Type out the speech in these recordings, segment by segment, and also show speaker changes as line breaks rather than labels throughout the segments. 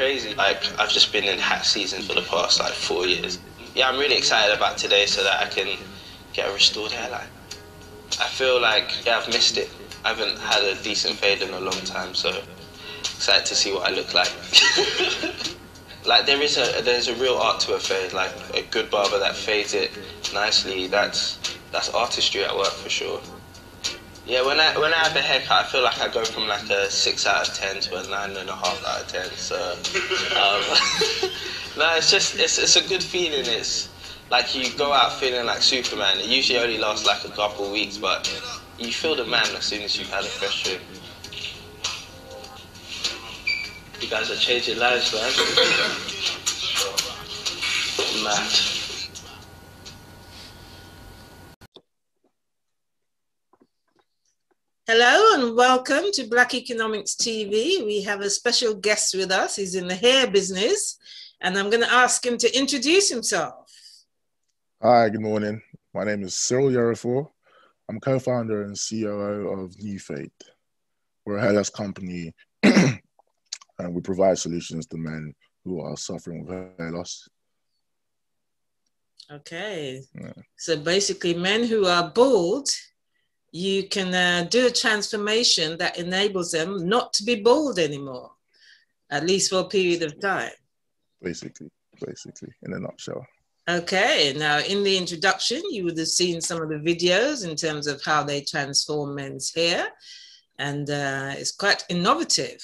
crazy. Like I've just been in hat season for the past like four years. Yeah, I'm really excited about today so that I can get a restored hairline. I feel like yeah, I've missed it. I haven't had a decent fade in a long time, so excited to see what I look like. like there is a there's a real art to a fade. Like a good barber that fades it nicely. That's that's artistry at work for sure. Yeah, when I when I have a haircut, I feel like I go from like a six out of ten to a nine and a half out of ten. So, um, no, it's just it's it's a good feeling. It's like you go out feeling like Superman. It usually only lasts like a couple of weeks, but you feel the man as soon as you've had a fresh trim. You guys are changing lives, man. Mad.
Hello and welcome to Black Economics TV. We have a special guest with us. He's in the hair business, and I'm going to ask him to introduce himself.
Hi, good morning. My name is Cyril Yerefor. I'm co-founder and COO of New Fade. We're a hairless company, and we provide solutions to men who are suffering with hair loss.
Okay. Yeah. So basically, men who are bald you can uh, do a transformation that enables them not to be bald anymore, at least for a period of time.
Basically, basically, in a nutshell.
Okay, now in the introduction, you would have seen some of the videos in terms of how they transform men's hair, and uh, it's quite innovative.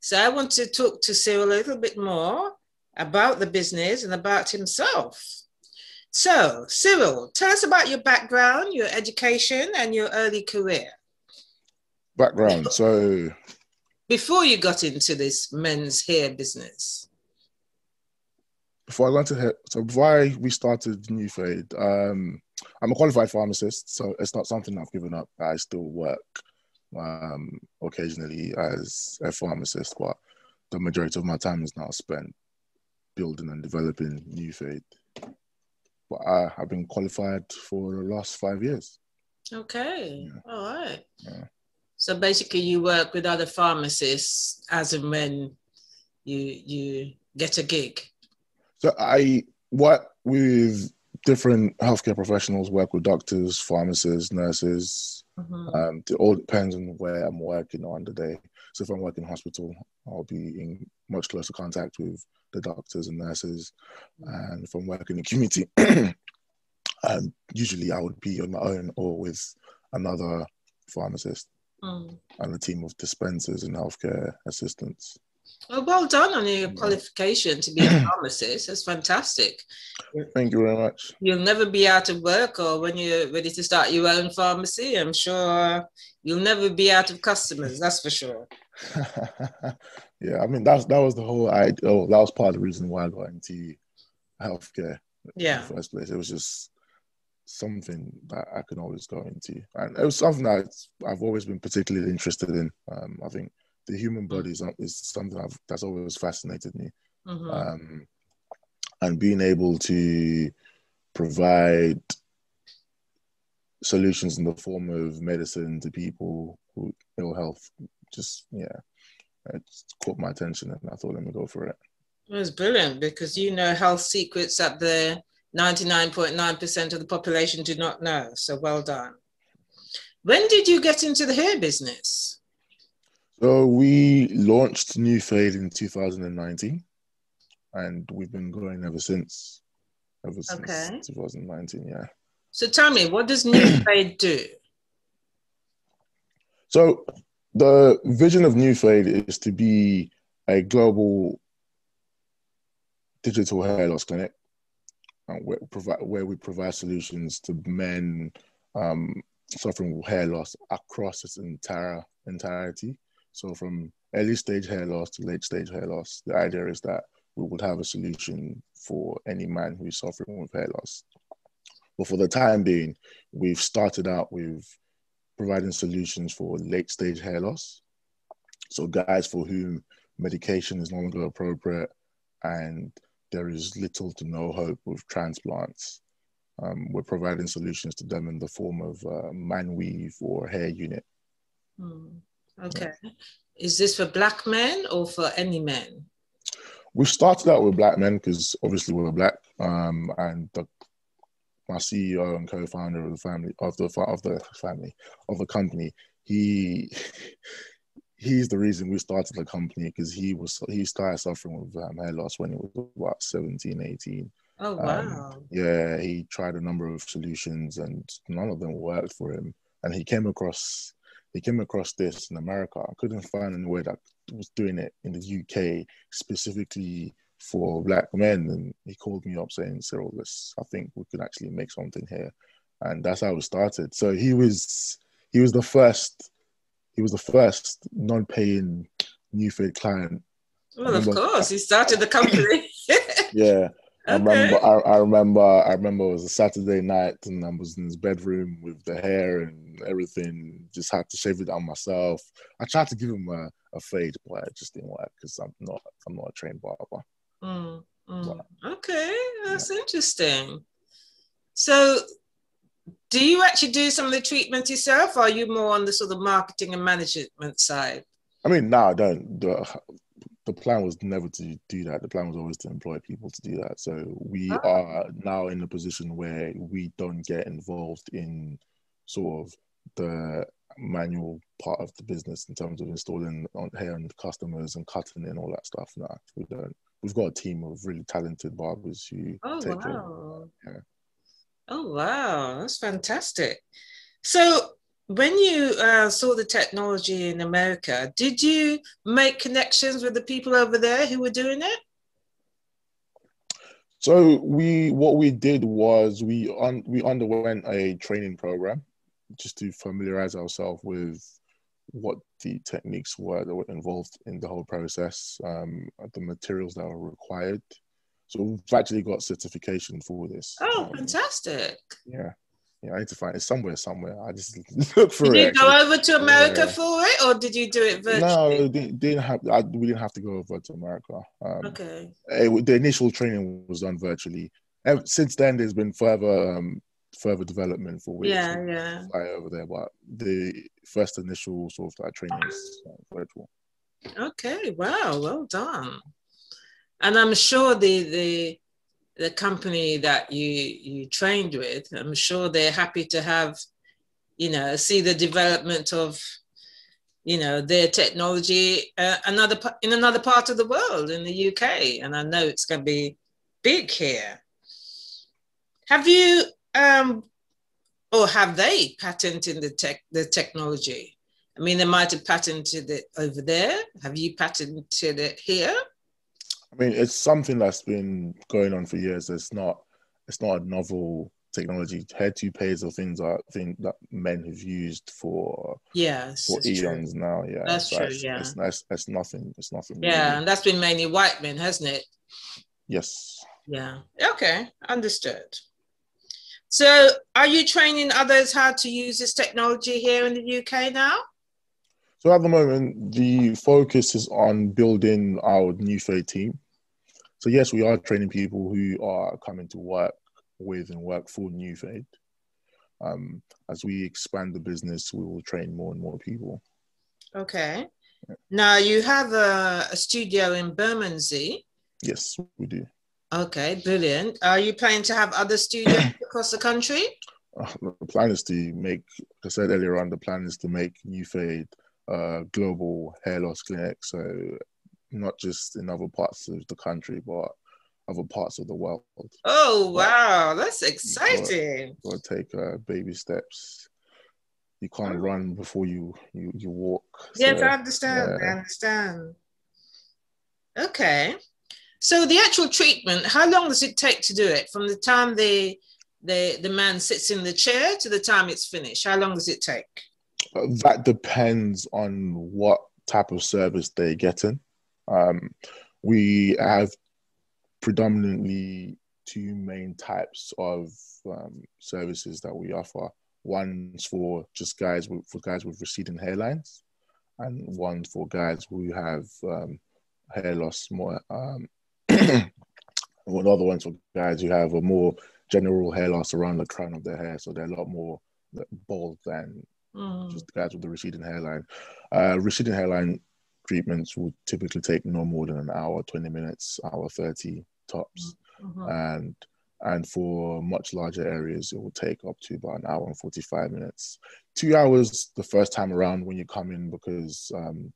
So I want to talk to Cyril a little bit more about the business and about himself. So, Cyril, tell us about your background, your education, and your early career.
Background. So,
before you got into this men's hair business,
before I got into hair, so before I, we started New Fade, um, I'm a qualified pharmacist, so it's not something I've given up. I still work um, occasionally as a pharmacist, but the majority of my time is now spent building and developing New Fade but I have been qualified for the last five years.
Okay, yeah. all right. Yeah. So basically, you work with other pharmacists as and when you you get a gig.
So I work with different healthcare professionals. Work with doctors, pharmacists, nurses. Mm-hmm. Um, it all depends on where I'm working on the day. So if I'm working in hospital, I'll be in much closer contact with the doctors and nurses. And from working in the community, um, usually I would be on my own or with another pharmacist mm. and a team of dispensers and healthcare assistants.
Well, well done on your qualification to be a pharmacist. That's fantastic.
Thank you very much.
You'll never be out of work or when you're ready to start your own pharmacy. I'm sure you'll never be out of customers. That's for sure.
yeah, I mean that's that was the whole idea. Oh, that was part of the reason why I got into healthcare.
Yeah,
in the first place, it was just something that I can always go into, and it was something that I've always been particularly interested in. Um, I think the human mm. body is, is something I've, that's always fascinated me, mm-hmm. um, and being able to provide solutions in the form of medicine to people who ill health just yeah it caught my attention and i thought let me go for it.
It was brilliant because you know health secrets that the 99.9% of the population do not know. So well done. When did you get into the hair business
so we launched new fade in 2019 and we've been growing ever since. Ever since 2019 yeah.
So tell me what does new fade do?
So the vision of New Fade is to be a global digital hair loss clinic where, provide, where we provide solutions to men um, suffering with hair loss across its entire entirety. So from early stage hair loss to late stage hair loss, the idea is that we would have a solution for any man who's suffering with hair loss. But for the time being, we've started out with providing solutions for late stage hair loss. So, guys for whom medication is no longer appropriate and there is little to no hope with transplants, um, we're providing solutions to them in the form of uh, man weave or hair unit.
Mm, okay. Is this for black men or for any men?
We started out with black men because obviously we're black, um, and the, my CEO and co-founder of the family of the of the family of the company, he he's the reason we started the company because he was he started suffering with um, hair loss when he was about 17 18
oh um, wow
um, yeah he tried a number of solutions and none of them worked for him and he came across he came across this in america i couldn't find anywhere that was doing it in the uk specifically for black men and he called me up saying cyril this i think we could actually make something here and that's how it started so he was he was the first he was the first non-paying new fade client.
Well, of course, he started the company.
yeah. I remember I, I, remember I remember it was a Saturday night and I was in his bedroom with the hair and everything. Just had to shave it down myself. I tried to give him a, a fade, but it just didn't work because I'm not I'm not a trained barber.
Mm, mm. okay, that's yeah. interesting. So do you actually do some of the treatment yourself or are you more on the sort of marketing and management side
i mean no i don't the, plan was never to do that the plan was always to employ people to do that so we oh. are now in a position where we don't get involved in sort of the manual part of the business in terms of installing on hair and customers and cutting and all that stuff no we don't we've got a team of really talented barbers who
oh, wow. yeah. Oh, wow. That's fantastic. So, when you uh, saw the technology in America, did you make connections with the people over there who were doing it?
So we what we did was we un, we underwent a training program just to familiarize ourselves with what the techniques were that were involved in the whole process, um, the materials that were required, so we've actually got certification for this.
Oh, um, fantastic!
Yeah, yeah. I need to find it somewhere. Somewhere. I just look for
did
it.
Did you go over to America yeah. for it, or did you do it virtually?
No, didn't, didn't have. I, we didn't have to go over to America.
Um, okay.
It, the initial training was done virtually. Since then, there's been further um, further development for
which yeah, yeah.
fly over there. But the first initial sort of like training is uh, virtual.
Okay. Wow. Well done and I'm sure the the the company that you you trained with, I'm sure they're happy to have, you know, see the development of, you know, their technology uh, another in another part of the world in the UK, and I know it's going to be big here. Have you um, or have they patented the tech the technology? I mean, they might have patented it over there. Have you patented it here?
I mean, it's something that's been going on for years. It's not it's not a novel technology. Hair toupees are things that things that men have used for
yes
for eons
true.
now. Yeah,
that's so true. It's,
yeah, it's, it's, it's, nothing. It's nothing.
Yeah, really. and that's been mainly white men, hasn't it?
Yes.
Yeah. Okay. Understood. So, are you training others how to use this technology here in the UK now?
So at the moment, the focus is on building our new fade team. So yes, we are training people who are coming to work with and work for New Fade. Um, as we expand the business, we will train more and more people.
Okay. Yeah. Now you have a, a, studio in Bermondsey.
Yes, we do.
Okay, brilliant. Are you planning to have other studios across the country?
Uh, the plan is to make, like I said earlier on, the plan is to make New Fade uh, global hair loss clinic. So not just in other parts of the country, but other parts of the world.
Oh wow, that's exciting!
Got, got to take uh, baby steps. You can't oh. run before you you you walk.
Yes, so, I understand. Yeah. I understand. Okay, so the actual treatment, how long does it take to do it? From the time the the the man sits in the chair to the time it's finished, how long does it take?
That depends on what type of service they're getting. Um, we have predominantly two main types of um, services that we offer. One's for just guys with, for guys with receding hairlines, and one for guys who have um, hair loss more. Um, another one's for guys who have a more general hair loss around the crown of their hair, so they're a lot more bald than mm. just guys with the receding hairline. Uh, receding hairline treatments will typically take no more than an hour, 20 minutes, hour 30 tops. Mm-hmm. And and for much larger areas, it will take up to about an hour and 45 minutes. Two hours the first time around when you come in, because um,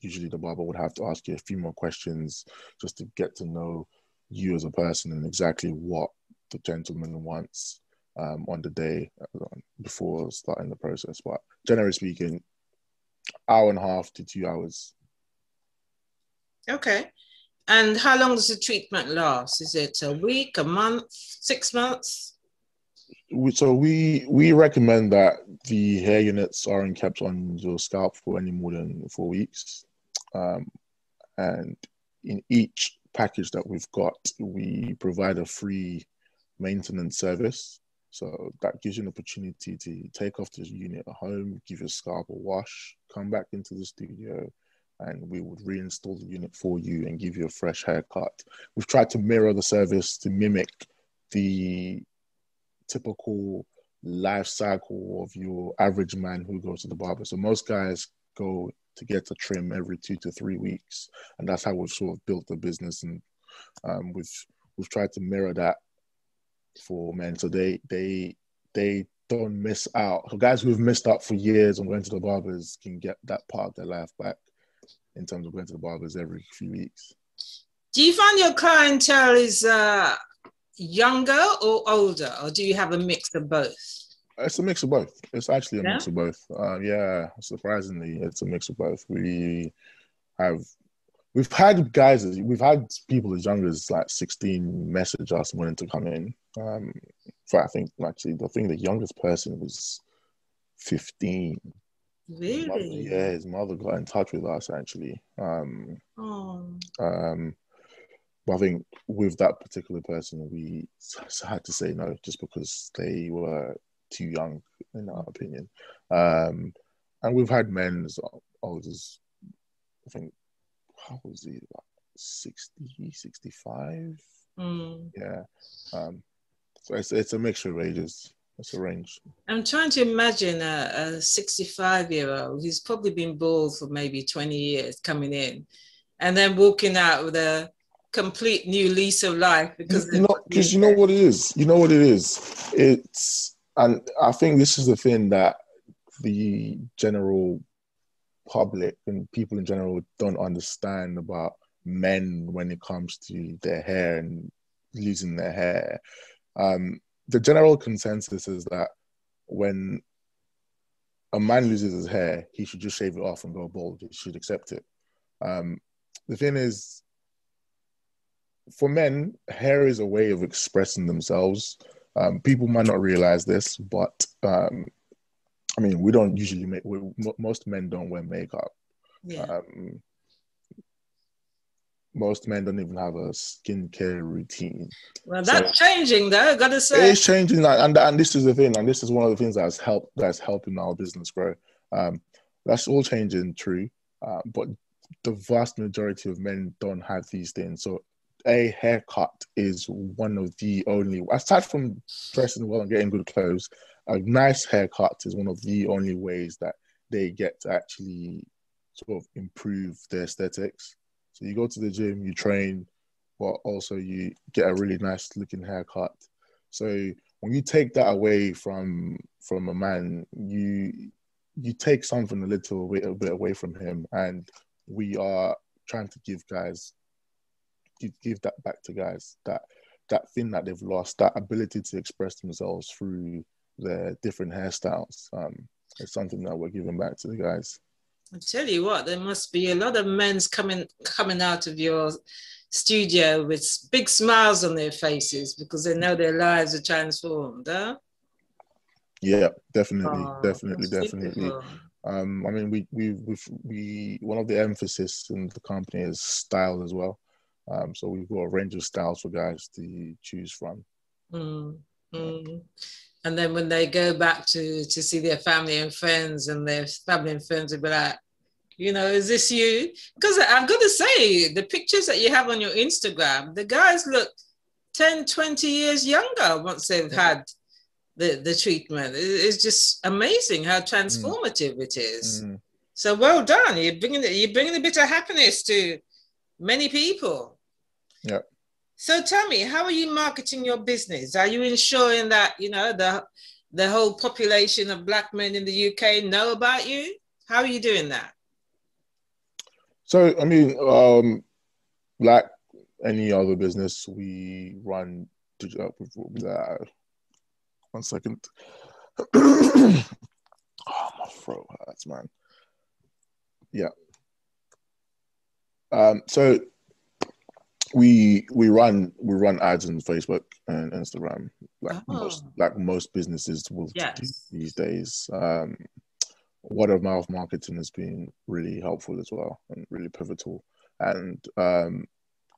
usually the barber would have to ask you a few more questions just to get to know you as a person and exactly what the gentleman wants um, on the day uh, before starting the process. But generally speaking, hour and a half to two hours.
Okay. And how long does the treatment last? Is it a week, a month, six months?
So we we recommend that the hair units aren't kept on your scalp for any more than four weeks, um, and in each package that we've got, we provide a free maintenance service. So that gives you an opportunity to take off the unit at home, give your scalp a wash, come back into the studio, and we would reinstall the unit for you and give you a fresh haircut. We've tried to mirror the service to mimic the typical life cycle of your average man who goes to the barber. So most guys go to get a trim every two to three weeks, and that's how we've sort of built the business. And um, we've we've tried to mirror that for men, so they they they don't miss out. So guys who've missed out for years on going to the barbers can get that part of their life back in terms of going to the barbers every few weeks.
Do you find your clientele is uh, younger or older, or do you have a mix of both?
It's a mix of both. It's actually a yeah? mix of both. Uh, yeah, surprisingly, it's a mix of both. We have we've had guys, we've had people as young as like 16 message us wanting to come in. Um, for I think actually, I think the youngest person was 15.
Really?
His mother, yeah, his mother got in touch with us actually. Um, oh. um, but I think with that particular person, we had to say no just because they were too young, in our opinion. Um, and we've had men as old as, I think, how was he, about 60, 65? Mm. Yeah. Um, so it's, it's a mixture of ages. It's a range.
I'm trying to imagine a 65 year old who's probably been bald for maybe 20 years coming in and then walking out with a complete new lease of life because
you know because you know what it is you know what it is it's and i think this is the thing that the general public and people in general don't understand about men when it comes to their hair and losing their hair um, the general consensus is that when a man loses his hair, he should just shave it off and go bald. He should accept it. Um, the thing is, for men, hair is a way of expressing themselves. Um, people might not realize this, but um, I mean, we don't usually make. We, most men don't wear makeup. Yeah. Um, most men don't even have a skincare routine.
Well, that's so changing, though. Gotta say,
it's changing, and and this is the thing, and this is one of the things that's helped that's helping our business grow. Um, that's all changing, true, uh, but the vast majority of men don't have these things. So, a haircut is one of the only, aside from dressing well and getting good clothes, a nice haircut is one of the only ways that they get to actually sort of improve their aesthetics. So you go to the gym, you train, but also you get a really nice looking haircut. So when you take that away from from a man, you you take something a little bit a bit away from him, and we are trying to give guys give, give that back to guys that that thing that they've lost, that ability to express themselves through their different hairstyles. Um, it's something that we're giving back to the guys.
I tell you what, there must be a lot of men's coming coming out of your studio with big smiles on their faces because they know their lives are transformed, huh?
Yeah, definitely, oh, definitely, definitely. Um, I mean, we we we we one of the emphasis in the company is style as well. Um, so we've got a range of styles for guys to choose from.
Mm, mm and then when they go back to to see their family and friends and their family and friends will be like you know is this you because i'm going to say the pictures that you have on your instagram the guys look 10 20 years younger once they've had the, the treatment it's just amazing how transformative mm. it is mm. So well done. You're bringing you're bringing a bit of happiness to many people.
Yeah.
So tell me, how are you marketing your business? Are you ensuring that you know the the whole population of black men in the UK know about you? How are you doing that?
So I mean, um, like any other business, we run. Uh, one second. oh, my throat hurts, man. Yeah. Um, so we we run we run ads on Facebook and Instagram like oh. most like most businesses will yes. these days. Um, word of mouth marketing has been really helpful as well and really pivotal. And um,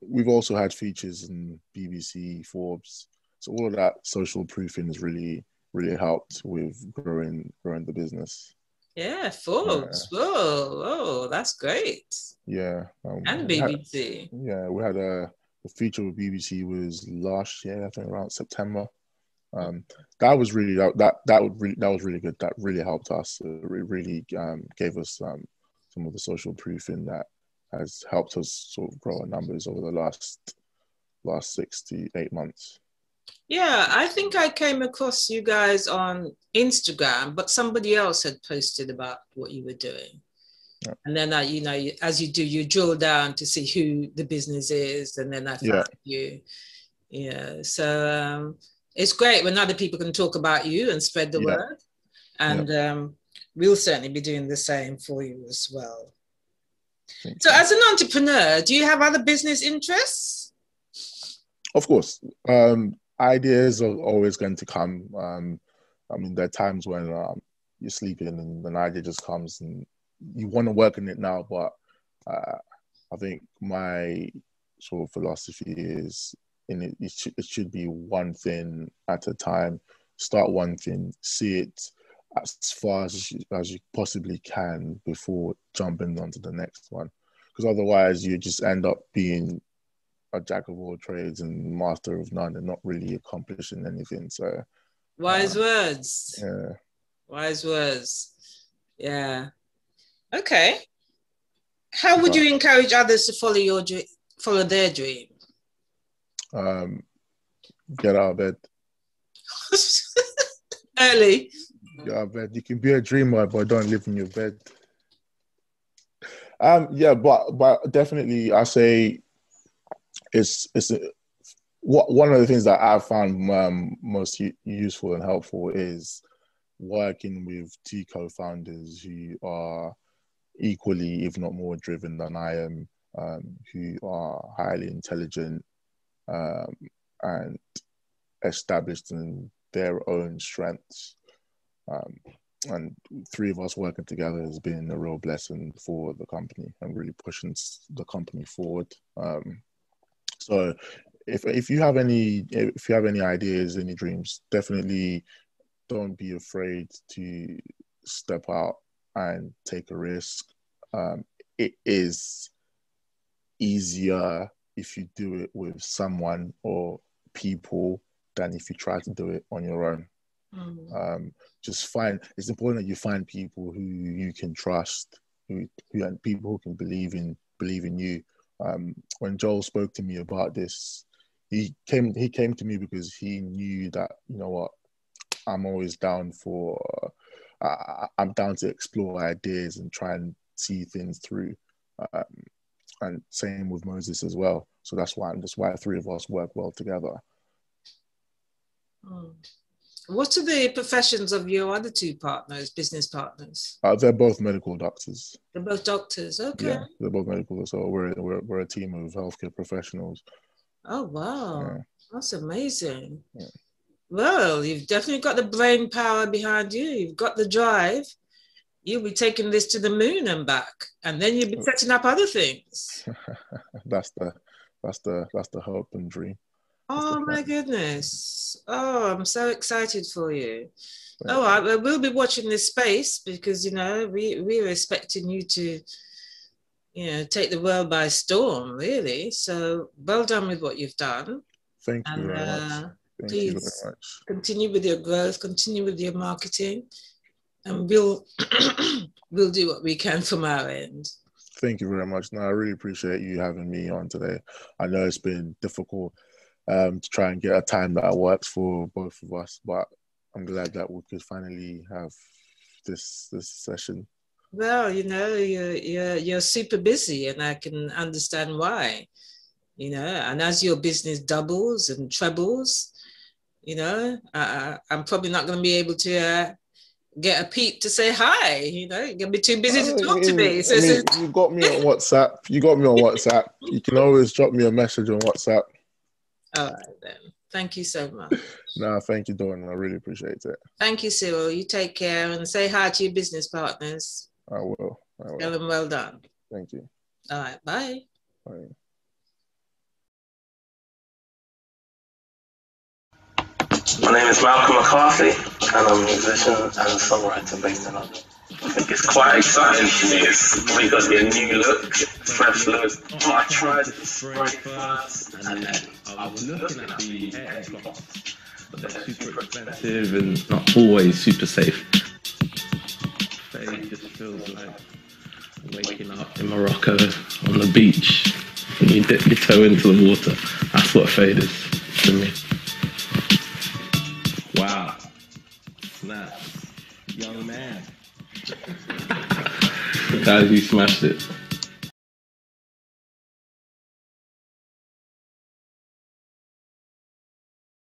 we've also had features in BBC, Forbes. So all of that social proofing has really really helped with growing growing the business.
Yeah, Forbes. Yeah. Whoa, whoa, that's great.
Yeah.
Um, and BBC.
Had, yeah, we had a, a, feature with BBC was last year, I think around September. Um, that was really that that that would really that was really good. That really helped us. It really um, gave us um, some of the social proofing that has helped us sort of grow our numbers over the last last six to eight months.
Yeah, I think I came across you guys on Instagram, but somebody else had posted about what you were doing. Yeah. And then, I, you know, as you do, you drill down to see who the business is, and then I found yeah. you. Yeah, so um, it's great when other people can talk about you and spread the yeah. word, and um, we'll certainly be doing the same for you as well. Thank so, you. as an entrepreneur, do you have other business interests?
Of course. Um, ideas are always going to come. Um, I mean, there are times when um, you're sleeping and an idea just comes and you want to work on it now, but uh, I think my sort of philosophy is in it, it, sh- it should be one thing at a time. Start one thing, see it as far as you, as you possibly can before jumping onto the next one, because otherwise you just end up being a jack of all trades and master of none and not really accomplishing anything. So
wise uh, words.
Yeah.
Wise words. Yeah. Okay. How would you encourage others to follow your dream, follow their dream?
Um, get out of bed.
Early.
Get out of bed. You can be a dreamer, but don't live in your bed. Um, yeah, but but definitely, I say it's it's a, what one of the things that I found um, most useful and helpful is working with two co-founders who are equally, if not more, driven than I am, um, who are highly intelligent um, and established in their own strengths. Um, and three of us working together has been a real blessing for the company and really pushing the company forward. So if if you have any if you have any ideas, any dreams, definitely don't be afraid to step out and take a risk. Um, it is easier if you do it with someone or people than if you try to do it on your own. Mm. Um, just find it's important that you find people who you can trust, who, who and people who can believe in believe in you um, when Joey spoke to me about this, he came he came to me because he knew that you know what I'm always down for uh, I'm down to explore ideas and try and see things through. Um, and same with Moses as well. So that's why that's why three of us work well together.
Hmm. What are the professions of your other two partners, business partners?
Uh, they're both medical doctors.
They're both doctors. Okay. Yeah,
they're both medical. So we're we're we're a team of healthcare professionals.
Oh wow, yeah. that's amazing. Yeah. Well, you've definitely got the brain power behind you. You've got the drive. You'll be taking this to the moon and back, and then you'll be setting up other things.
that's the that's the that's the hope and dream.
Oh my goodness. Oh, I'm so excited for you. Oh, I, will be watching this space because, you know, we, we're expecting you to, you know, take the world by storm, really. So well done with what you've done.
Thank you and, very uh, much. Thank
please you much. continue with your growth, continue with your marketing, and we'll we'll do what we can from our end.
Thank you very much. No, I really appreciate you having me on today. I know it's been difficult um, to try and get a time that works for both of us, but I'm glad that we could finally have this this session.
Well, you know, you're you're you're super busy, and I can understand why. You know, and as your business doubles and trebles, you know, I, I'm probably not going to be able to uh, get a peep to say hi. You know, you're gonna be too busy to oh, talk to me. So,
I mean, you got me on WhatsApp. You got me on WhatsApp. You can always drop me a message on WhatsApp.
All right then. Thank you so much.
no, thank you, Dawn. I really appreciate it.
Thank you, Cyril. You take care and say hi to your business partners.
I will.
I will. Tell them well done.
Thank you.
All right. Bye.
Bye.
My name is Malcolm McCarthy, and I'm a musician and a songwriter based in London. I think it's quite exciting for me. It's we a new look, fresh look. But I tried the spray first, and then I was looking at the hair but they're super expensive and not always super safe. Fade just feels like waking up in Morocco on the beach and you dip your toe into the water. That's what fade is to me. Wow. Snap. Young man. Guys, you smashed it.